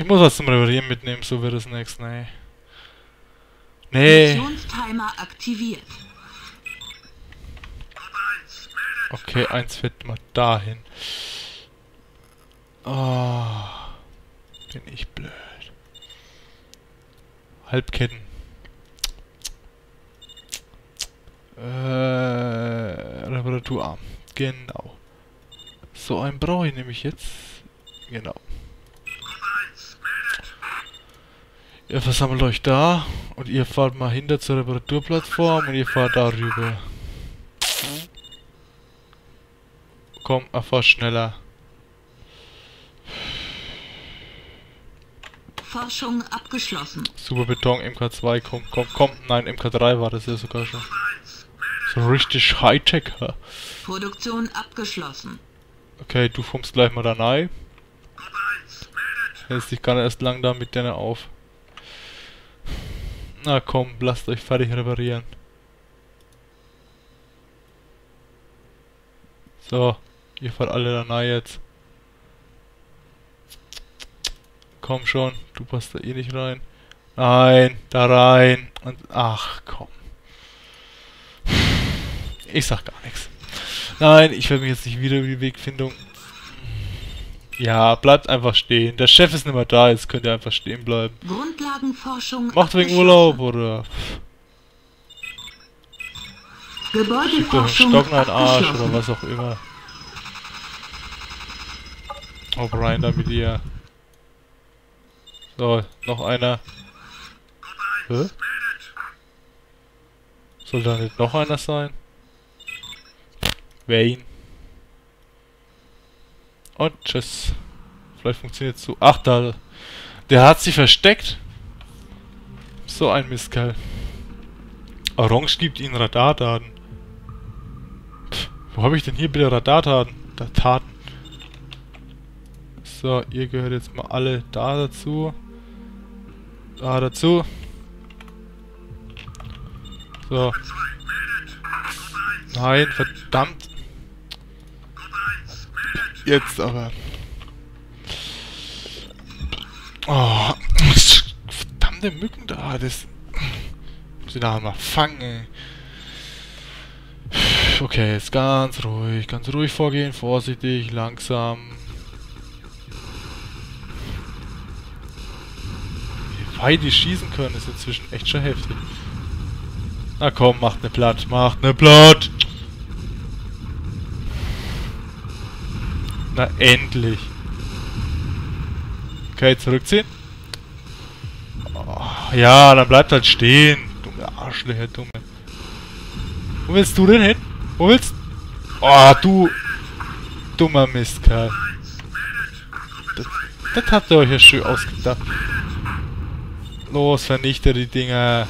Ich muss was zum Reparieren mitnehmen, so wird es nichts, nee. Nee. Missionstimer aktiviert. Okay, eins fährt mal dahin. Oh, bin ich blöd. Halbketten. Äh, Reparaturarm. Genau. So einen brauche ich nämlich jetzt. Genau. Ihr versammelt euch da und ihr fahrt mal hinter zur Reparaturplattform und ihr fahrt darüber. Komm, erfahr schneller. Forschung abgeschlossen. Super Beton, MK2, komm, komm, komm. Nein, MK3 war das ja sogar schon. So richtig Hightech? Produktion abgeschlossen. Okay, du fummst gleich mal da rein. Hältst dich gar nicht erst lang da mit denen auf. Na komm, lasst euch fertig reparieren. So, ihr fahrt alle da rein jetzt. Komm schon, du passt da eh nicht rein. Nein, da rein. Und ach komm. Ich sag gar nichts. Nein, ich werde mich jetzt nicht wieder über die Wegfindung. Ja, bleibt einfach stehen. Der Chef ist nicht mehr da, jetzt könnt ihr einfach stehen bleiben. Grundlagenforschung Macht wegen. Urlaub oder Gebäudeforschung Stock in einen Arsch oder was auch immer. Oh, Brian da mit dir. So, noch einer. Hä? Soll da nicht noch einer sein? Wayne. Und tschüss. Vielleicht funktioniert so. Ach, da. Der hat sich versteckt. So ein Mistkerl. Orange gibt ihnen Radardaten. Pff, wo habe ich denn hier bitte Radardaten? Da Taten. So, ihr gehört jetzt mal alle da dazu. Da dazu. So. Nein, verdammt. Jetzt aber. Oh, verdammte Mücken da. Das muss ich da mal fangen. Okay, jetzt ganz ruhig, ganz ruhig vorgehen, vorsichtig, langsam. Wie weit die schießen können, ist inzwischen echt schon heftig. Na komm, macht ne platt, macht ne platt! Na endlich! Okay, zurückziehen. Oh, ja, dann bleibt halt stehen. Dumme Arschlöcher, dumme. Wo willst du denn hin? Wo willst Oh, du... Dummer Mistkerl. Das, das habt ihr euch ja schön ausgedacht. Los, vernichte die Dinger.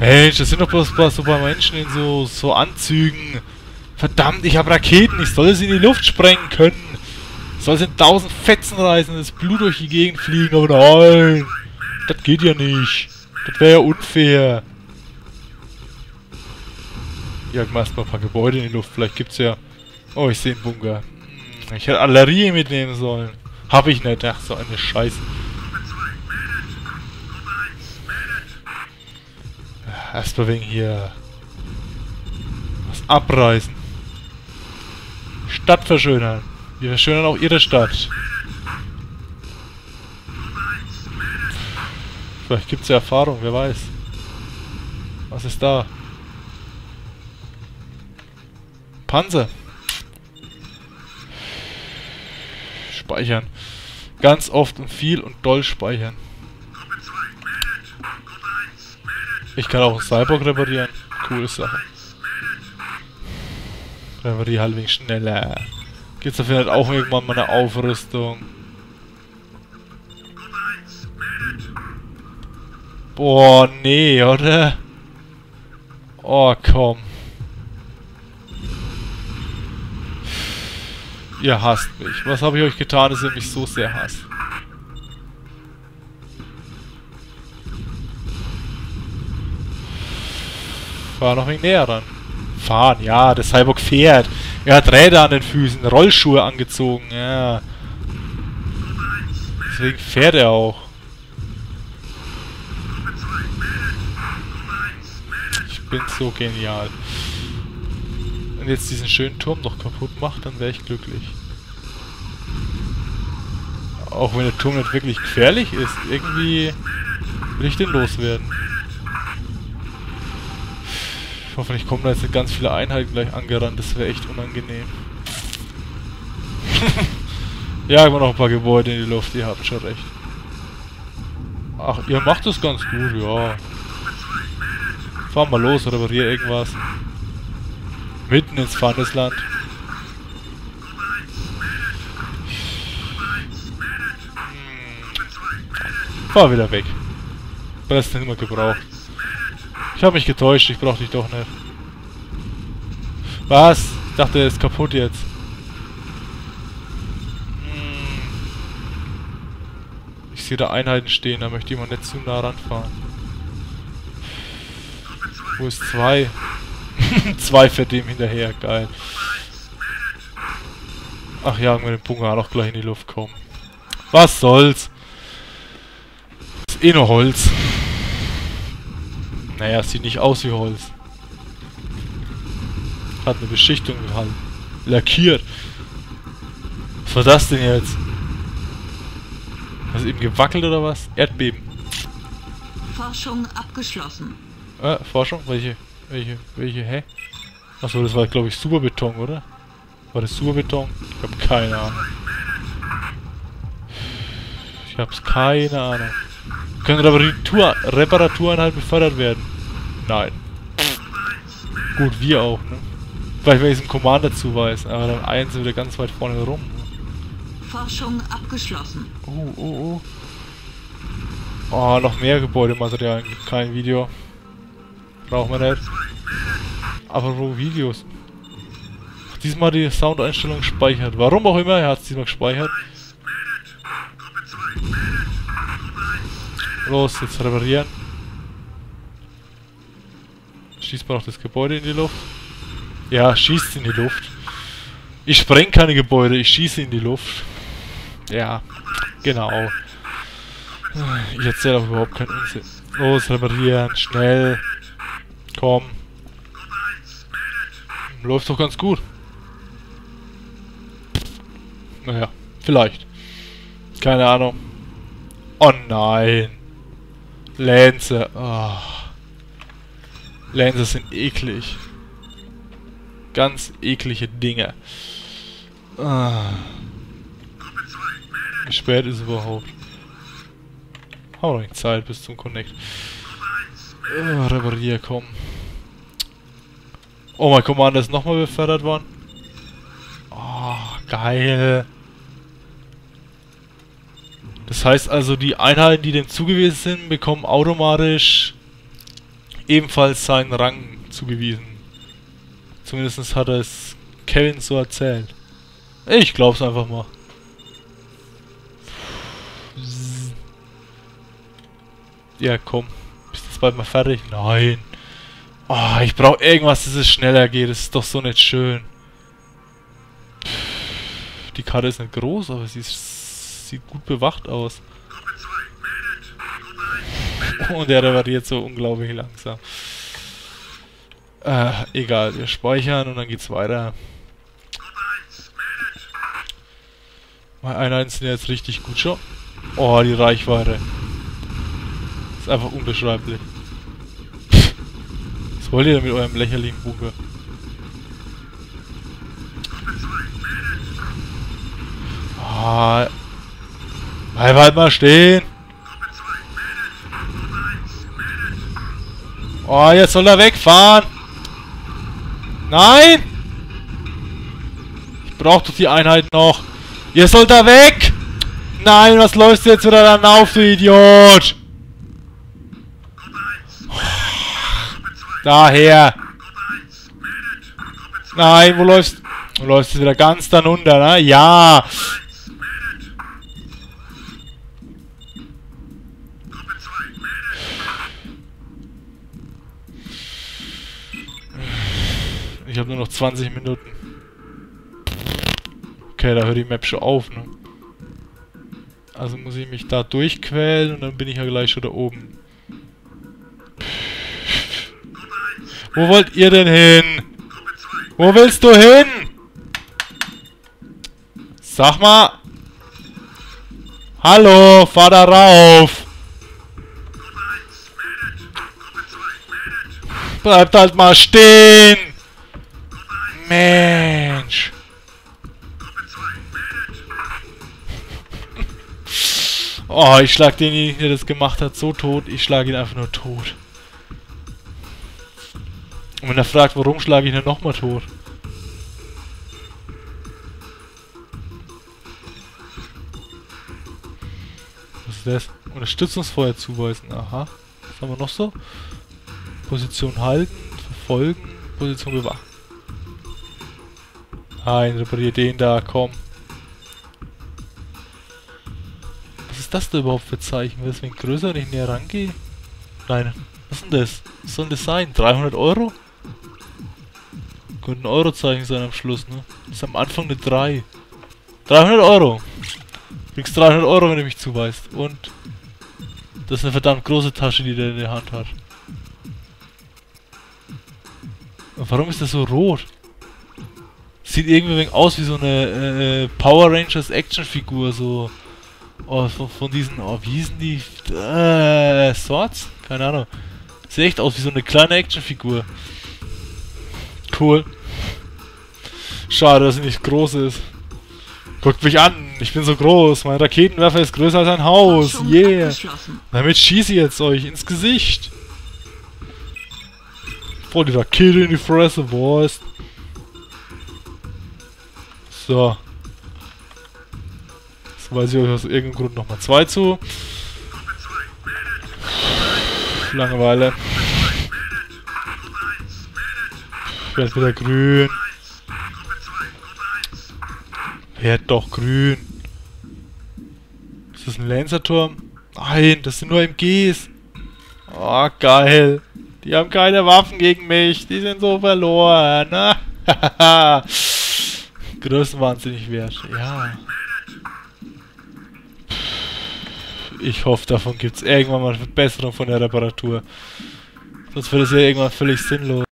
Mensch, das sind doch bloß bloß so bei Menschen in so, so Anzügen. Verdammt, ich habe Raketen. Ich soll sie in die Luft sprengen können. Ich soll sie in tausend Fetzen reißen und das Blut durch die Gegend fliegen. Aber nein, das geht ja nicht. Das wäre ja unfair. Jag mal erstmal ein paar Gebäude in die Luft. Vielleicht gibt's ja... Oh, ich sehe einen Bunker. Hm, Ich hätte Artillerie mitnehmen sollen. Hab ich nicht. Ach, so eine Scheiße. Erstmal wegen hier... Was abreißen. Stadt verschönern. Wir verschönern auch ihre Stadt. Vielleicht gibt's ja Erfahrung, wer weiß. Was ist da? Panzer. Speichern. Ganz oft und viel und doll speichern. Ich kann auch einen Cyborg reparieren. Coole Sache. Repariere halt wegen schneller. Gibt's dafür halt auch irgendwann mal eine Aufrüstung. Boah, nee, oder? Oh, komm. Ihr hasst mich. Was habe ich euch getan, dass ihr mich so sehr hasst? Fahr noch wenig näher ran. Fahren, ja, der Cyborg fährt. Er hat Räder an den Füßen, Rollschuhe angezogen, ja. Deswegen fährt er auch. Ich bin so genial. Wenn jetzt diesen schönen Turm noch kaputt macht, dann wäre ich glücklich. Auch wenn der Turm nicht wirklich gefährlich ist, irgendwie will ich den loswerden. Hoffentlich kommen da jetzt nicht ganz viele Einheiten gleich angerannt, das wäre echt unangenehm. ja, immer noch ein paar Gebäude in die Luft, ihr habt schon recht. Ach, ihr macht das ganz gut, ja. Fahr mal los, reparier irgendwas. Mitten ins Feindesland. Hm. Fahr wieder weg. Das nicht mehr gebraucht. Ich habe mich getäuscht, ich brauche dich doch nicht. Was? Ich dachte, er ist kaputt jetzt. Hm. Ich sehe da Einheiten stehen, da möchte jemand nicht zu nah ranfahren. Wo ist zwei? zwei fährt dem hinterher, geil. Ach ja, mit dem Bunker noch gleich in die Luft kommen. Was soll's? Ist eh nur Holz. Naja, sieht nicht aus wie Holz. Hat eine Beschichtung gehalten. Lackiert. Was war das denn jetzt? Was eben gewackelt oder was? Erdbeben. Forschung abgeschlossen. Äh, Forschung? Welche? Welche? Welche? Hä? Achso, das war glaube ich Superbeton, oder? War das Superbeton? Ich habe keine Ahnung. Ich hab's keine Ahnung. Können Reparatur Reparaturen befördert werden? Nein. Gut, wir auch, ne? Vielleicht wenn ich es im Commander zuweisen, aber dann eins wieder ganz weit vorne rum. Ne? Forschung abgeschlossen. Oh, oh, oh. Oh, noch mehr Gebäudematerialien. Kein Video. Brauchen wir nicht. Aber wo Videos? Ach, diesmal die Soundeinstellung speichert. Warum auch immer, er hat es diesmal gespeichert. Los, jetzt reparieren. Schießt man noch das Gebäude in die Luft? Ja, schießt in die Luft. Ich spreng keine Gebäude, ich schieße in die Luft. Ja, genau. Ich erzähle auch überhaupt keinen Unsinn. Los, reparieren, schnell. Komm. Läuft doch ganz gut. Naja, vielleicht. Keine Ahnung. Oh nein. Länze. Oh. Länze sind eklig. Ganz eklige Dinge. Ah. Wie spät ist es überhaupt? Wir noch nicht Zeit bis zum Connect. Oh, reparier, komm. Oh, mein Commander ist nochmal befördert worden. Oh, geil. Das heißt also, die Einheiten, die dem zugewiesen sind, bekommen automatisch ebenfalls seinen Rang zugewiesen. Zumindest hat es Kevin so erzählt. Ich glaub's einfach mal. Ja, komm. Bist du bald mal fertig? Nein. Oh, ich brauche irgendwas, dass es schneller geht. Das ist doch so nicht schön. Die Karte ist nicht groß, aber sie ist, sieht gut bewacht aus. Und der repariert so unglaublich langsam. Äh, egal, wir speichern und dann geht's weiter. Meine Einheiten sind jetzt richtig gut schon. Oh, die Reichweite. Ist einfach unbeschreiblich. Was wollt ihr denn mit eurem lächerlichen Bunker? Ah. Bleib halt mal stehen. Oh, jetzt soll er wegfahren. Nein! Ich brauch doch die Einheit noch. Ihr sollt da weg! Nein, was läufst du jetzt wieder dann auf, du Idiot? Daher. Nein, wo läufst du? läufst du wieder ganz dann unter, ne? Ja. Ich habe nur noch 20 Minuten. Okay, da hört die Map schon auf, ne? Also muss ich mich da durchquälen und dann bin ich ja gleich schon da oben. Wo wollt ihr denn hin? Wo willst du hin? Sag mal. Hallo, fahr da rauf. Bleibt halt mal stehen. Mensch. Oh, ich schlag den, der das gemacht hat, so tot. Ich schlage ihn einfach nur tot. Und wenn er fragt, warum schlage ich ihn nochmal tot? Was ist das? Unterstützungsfeuer zuweisen. Aha. Was haben wir noch so? Position halten, verfolgen, Position bewachen. Nein, reparier den da, komm. Was ist das da überhaupt für Zeichen? Ich größer, wenn ich näher rangehe? Nein. Was ist denn das? Was soll das sein? 300 Euro? Könnte ein Eurozeichen sein am Schluss, ne? Das ist am Anfang eine 3. 300 Euro. Du kriegst 300 Euro, wenn du mich zuweist. Und das ist eine verdammt große Tasche, die der in der Hand hat. Und warum ist das so rot? Sieht irgendwie aus wie so eine äh, Power Rangers Actionfigur, so. Oh, von, von diesen, oh, wie hießen die? Äh, Swords? Keine Ahnung. Sieht echt aus wie so eine kleine Actionfigur. Cool. Schade, dass sie nicht groß ist. Guckt mich an, ich bin so groß. Mein Raketenwerfer ist größer als ein Haus. Yeah. Damit schieße ich jetzt euch ins Gesicht. Voll die Rakete in die Fresse, Wurst. So. Jetzt weiß ich euch aus irgendeinem Grund nochmal zwei zu. Langeweile. Werd wieder grün. Werd doch grün. Ist das ein Lancerturm? Nein, das sind nur MGs. Oh, geil. Die haben keine Waffen gegen mich. Die sind so verloren. Größenwahnsinnig wert. Ja. Ich hoffe, davon gibt es irgendwann mal eine Verbesserung von der Reparatur. Sonst wird es ja irgendwann völlig sinnlos.